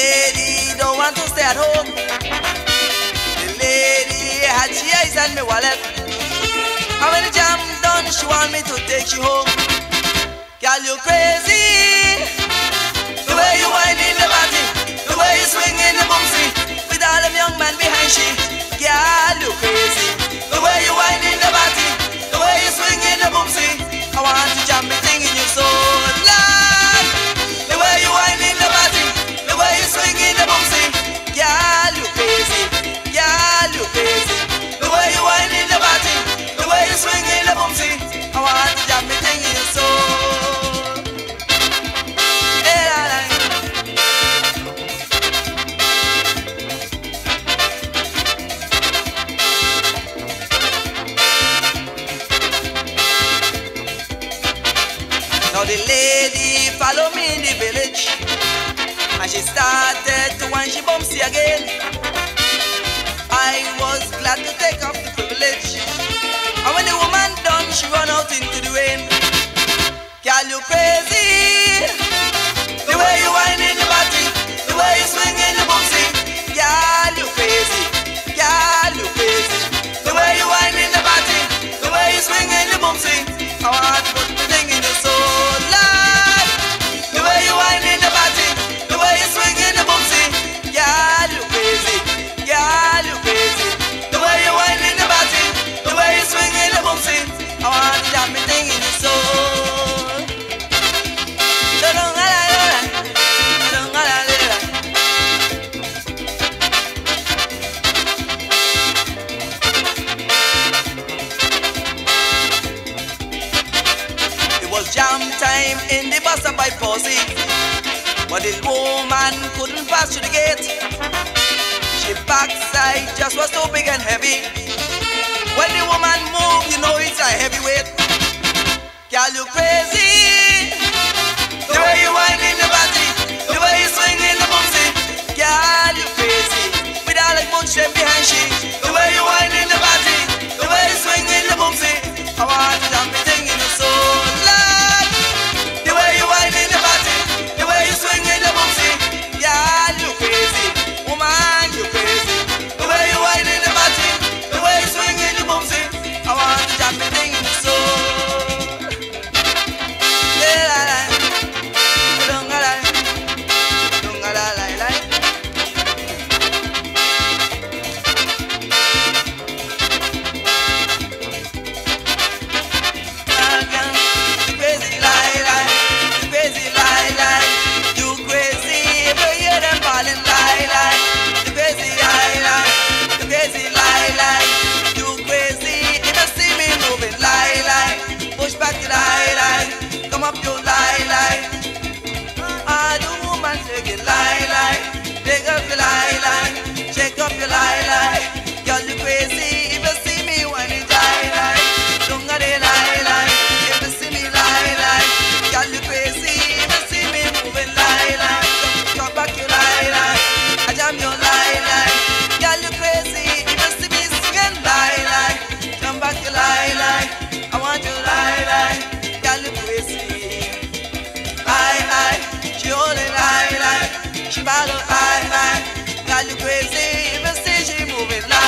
lady don't want to stay at home. The lady had she eyes on me wallet. And when the jam done, she want me to take you home. Girl, you crazy. The lady follow me in the village. And she started to want she bumps again. I was glad to take off the privilege. And when the woman done, she run out into the rain. Girl, you crazy. sometime in the bus by posse. But the woman couldn't pass through the gate. She backside just was so big and heavy. When the woman moved, you know it's a heavyweight. Girl, you crazy. tu es, vas-y.